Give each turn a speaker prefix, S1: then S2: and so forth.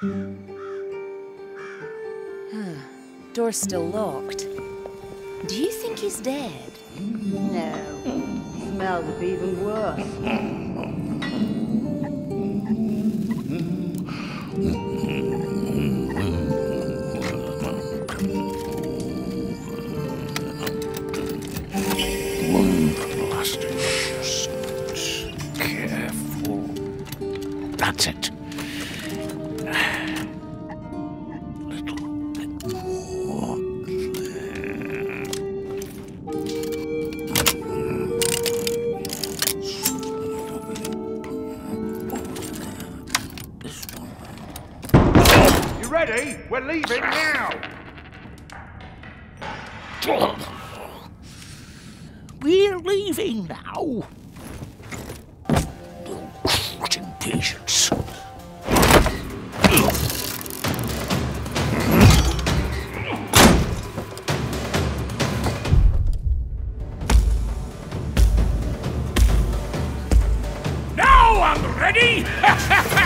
S1: Hmm. Door's still locked. Do you think he's dead?
S2: No. Smell would be even worse.
S3: Careful. That's it.
S4: You ready? We're leaving now.
S3: We're leaving now. Patience.
S4: Now I'm ready!